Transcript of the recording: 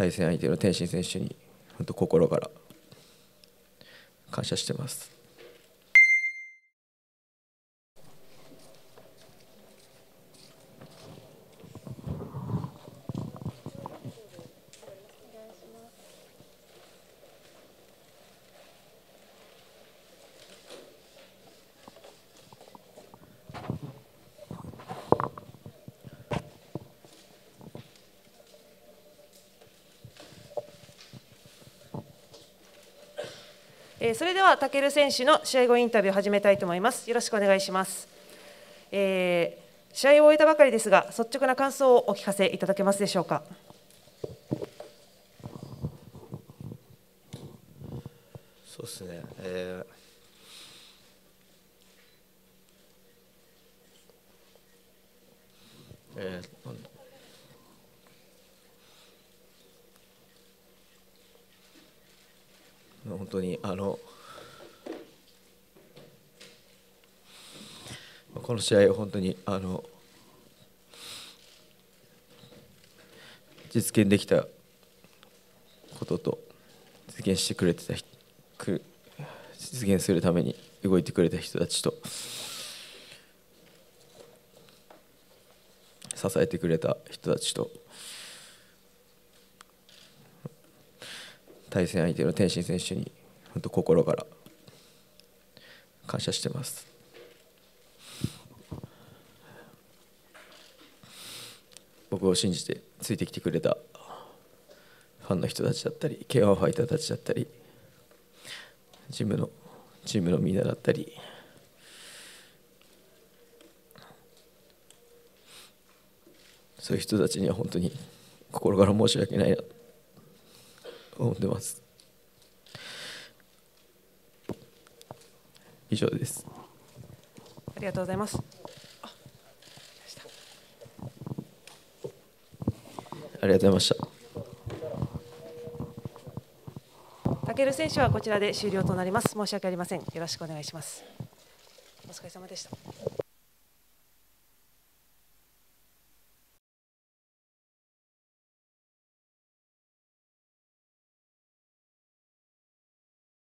対戦相手の天心選手に本当心から感謝してます。えーそれでは、タケル選手の試合後インタビューを始めたいと思います。よろしくお願いします。えー試合を終えたばかりですが、率直な感想をお聞かせいただけますでしょうか？そうですね、えーえーなんだ本当にあのこの試合を本当にあの実現できたことと実現してくれてた実現するために動いてくれた人たちと支えてくれた人たちと対戦相手の天心選手に本当心から感謝してます。僕を信じてついてきてくれたファンの人たちだったり K1 ファイターたちだったりチームのチームのみんなだったりそういう人たちには本当に心から申し訳ないなと思ってます以上ですありがとうございます。ありがとうございましたタケル選手はこちらで終了となります。申し訳ありません。よろしくお願いします。お疲れ様でした。